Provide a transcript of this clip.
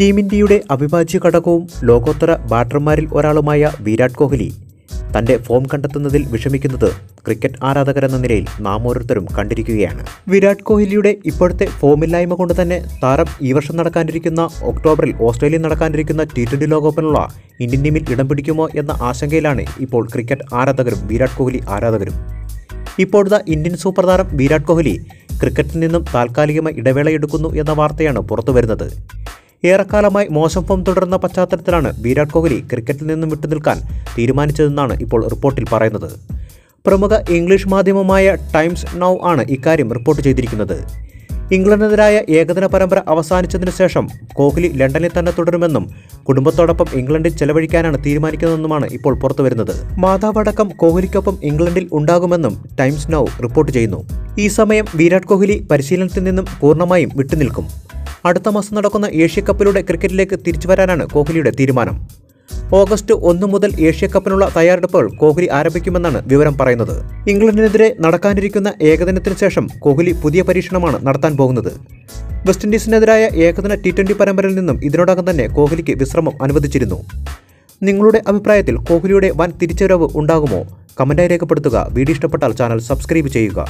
Team ഇന്ത്യയുടെ അവിഭാജ്യ ഘടകവും ലോകോത്തര ബാറ്റർമാരിൽ ഒരാളുമായ വിരാട് കോഹ്ലി തന്റെ ഫോം കണ്ടെത്തുന്നതിൽ വിഷമിക്കുന്നത് ക്രിക്കറ്റ് ആരാധകരെന്ന നിലയിൽ നാം ഓരോരുത്തരും കണ്ടിരിക്കുകയാണ്. വിരാട് കോഹ്ലിയുടെ ഇപ്പോഴത്തെ ഫോമില്ലായ്മ കൊണ്ട് തന്നെ താരം ഈ വർഷം നടക്കാനിരിക്കുന്ന ഒക്ടോബറിൽ ഓസ്ട്രേലിയ നടക്കാനിരിക്കുന്ന ടി ട്വന്റി ലോകകപ്പിനുള്ള ഇന്ത്യൻ ടീമിൽ ഇടം പിടിക്കുമോ എന്ന ആശങ്കയിലാണ് ഇപ്പോൾ ക്രിക്കറ്റ് ആരാധകരും വിരാട് കോഹ്ലി ആരാധകരും. ഇപ്പോഴത്തെ ഇന്ത്യൻ സൂപ്പർ താരം വിരാട് കോഹ്ലി ക്രിക്കറ്റിൽ നിന്നും താൽക്കാലികമായി ഇടവേള എടുക്കുന്നു എന്ന വാർത്തയാണ് പുറത്തുവരുന്നത്. ഏറെക്കാലമായി മോശം ഫോം തുടരുന്ന പശ്ചാത്തലത്തിലാണ് വിരാട് കോഹ്ലി ക്രിക്കറ്റിൽ നിന്നും വിട്ടുനിൽക്കാൻ തീരുമാനിച്ചതെന്നാണ് ഇപ്പോൾ റിപ്പോർട്ടിൽ പറയുന്നത്. പ്രമുഖ ഇംഗ്ലീഷ് മാധ്യമമായ ടൈംസ് നൗ ആണ് ഇക്കാര്യം റിപ്പോർട്ട് ചെയ്തിരിക്കുന്നത്. ഇംഗ്ലണ്ടിനെതിരായ ഏകദിന പരമ്പര അവസാനിച്ചതിനു ശേഷം കോഹ്ലി ലണ്ടനിൽ തന്നെ തുടരുമെന്നും കുടുംബത്തോടൊപ്പം ഇംഗ്ലണ്ടിൽ ചെലവഴിക്കാനാണ് തീരുമാനിക്കുന്നതെന്നുമാണ് ഇപ്പോൾ പുറത്തുവരുന്നത്. മാതാവടക്കം കോഹ്ലിക്കൊപ്പം ഇംഗ്ലണ്ടിൽ ഉണ്ടാകുമെന്നും ടൈംസ് നൗ റിപ്പോർട്ട് ചെയ്യുന്നു. ഈ സമയം വിരാട് കോഹ്ലി പരിശീലനത്തിൽ നിന്നും പൂർണമായും വിട്ടുനിൽക്കും. അടുത്ത മാസം നടക്കുന്ന ഏഷ്യ കപ്പിലൂടെ ക്രിക്കറ്റിലേക്ക് തിരിച്ചു വരാനാണ് കോഹ്ലിയുടെ തീരുമാനം. ഓഗസ്റ്റ് ഒന്ന് മുതൽ ഏഷ്യ കപ്പിനുള്ള തയ്യാറെടുപ്പുകൾ കോഹ്ലി ആരംഭിക്കുമെന്നാണ് വിവരം പറയുന്നത്. ഇംഗ്ലണ്ടിനെതിരെ നടക്കാനിരിക്കുന്ന ഏകദിനത്തിന് ശേഷം കോഹ്ലി പുതിയ പരീക്ഷണമാണ് നടത്താൻ പോകുന്നത്. വെസ്റ്റ് ഇൻഡീസിനെതിരായ ഏകദിന ടി ട്വന്റി പരമ്പരയിൽ നിന്നും ഇതിനോടകം തന്നെ കോഹ്ലിക്ക് വിശ്രമം അനുവദിച്ചിരുന്നു. നിങ്ങളുടെ അഭിപ്രായത്തിൽ കോഹ്ലിയുടെ വൻ തിരിച്ചുവരവ് ഉണ്ടാകുമോ? കമന്റായി രേഖപ്പെടുത്തുക. വീഡിയോ ഇഷ്ടപ്പെട്ടാൽ ചാനൽ സബ്സ്ക്രൈബ് ചെയ്യുക.